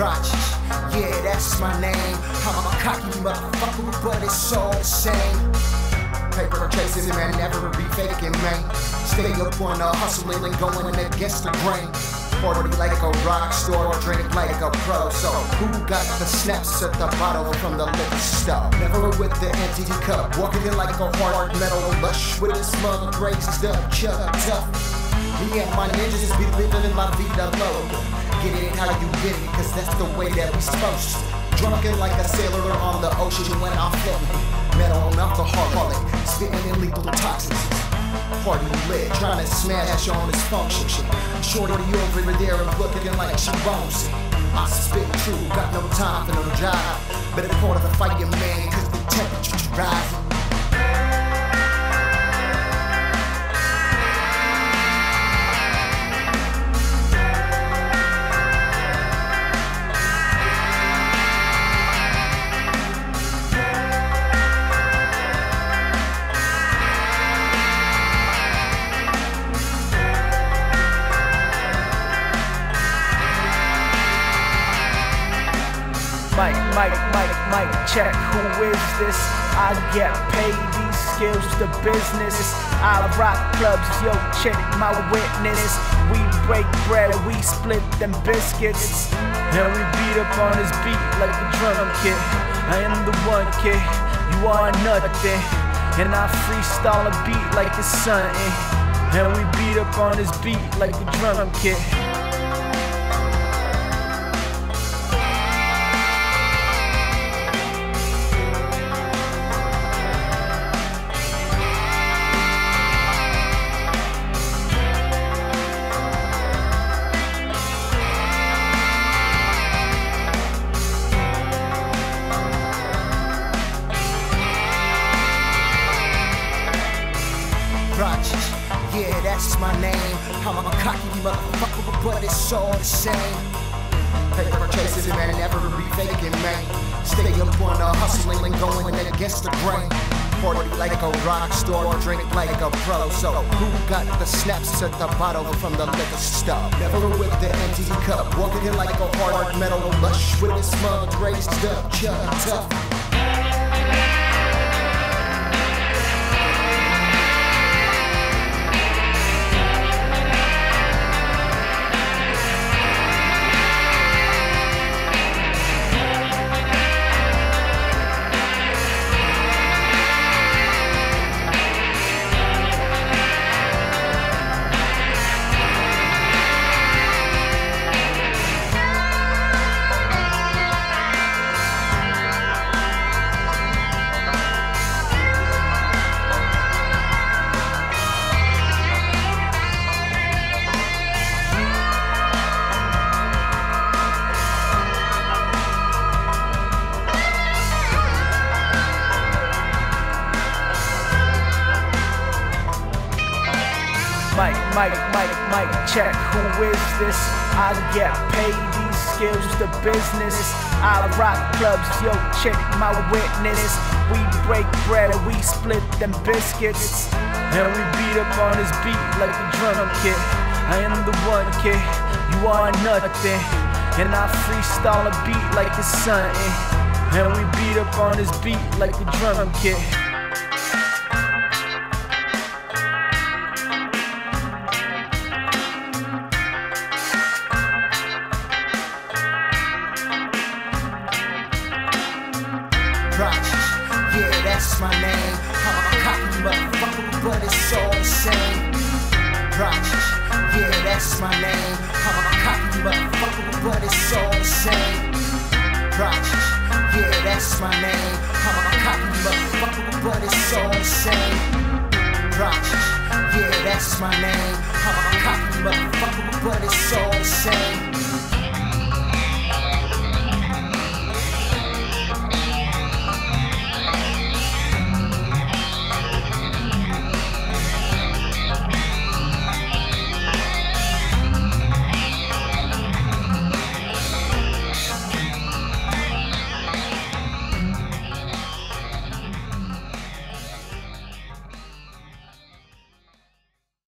that's my name. I'm a cocky motherfucker, but it's all the same. Paper chasing, man, never be faking, man. Stay up on the hustling and going against the grain. Party like a rock store, drink like a pro. So who got the snaps at the bottle from the liquor store? Never with the empty cup, walking in like a hard metal lush with his mug raised up, chugged tough. Me and my ninjas be living in my vida. Get it how you get it, cause that's the way that we supposed to. Drunken like a sailor on the ocean when I'm floating. Metal on alcoholic, spitting in lethal toxins. Party lit, trying to smash on his function. Shorty over there and looking like she bones. I spit true, got no time for no job. Better call to the fight, your man, cause the temperature's rising. Mike, Mike, Mike, check. Who is this? I get paid these skills to business. I rock clubs, yo, check my witness. We break bread, we split them biscuits. And we beat up on this beat like a drum kit. I am the one kid, you are nothing. And I freestyle a beat like it's something. And we beat up on this beat like a drum kit. Motherfucker, but it's all the same. Paper chasing, man, and never be faking, man. Stay up on the hustling and going against the grain. Party like a rock store, drink like a pro. So who got the snaps at the bottle from the liquor store? Never with the empty cup, walking in like a hard metal lush with his mug raised up, chugged tough. Mike, Mike, Mike, check. Who is this? I get paid these skills the business. I rock clubs, yo, check my witness. We break bread, we split them biscuits. And we beat up on this beat like a drum kit. I am the one kid, you are nothing. And I freestyle a beat like it's something. And we beat up on this beat like a drum kit. My name. I'm a cocky motherfucker, but it's all the same. Righteous, yeah, that's my name. I'm a cocky motherfucker, but it's all the same. Righteous, yeah, that's my name. I'm a cocky motherfucker, but it's all the same. Righteous, yeah, that's my name. I'm a cocky motherfucker, but it's all.